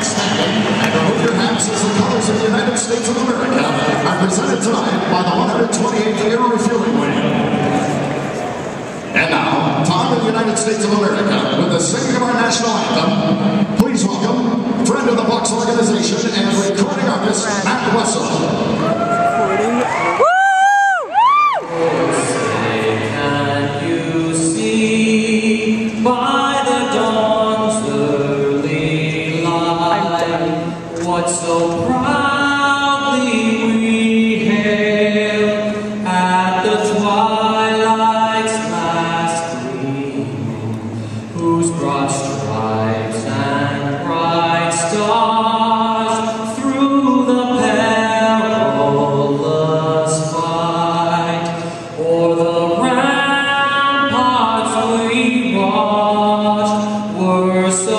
and your hats as the colors of the United States of America. Are presented tonight by the 128th Air Refueling Wing. And now, Tom of the United States of America, with the singing of our national anthem, please welcome friend of the Bucks organization and what so proudly we hailed at the twilight's last gleam, whose broad stripes and bright stars through the perilous fight o'er the ramparts we watched were so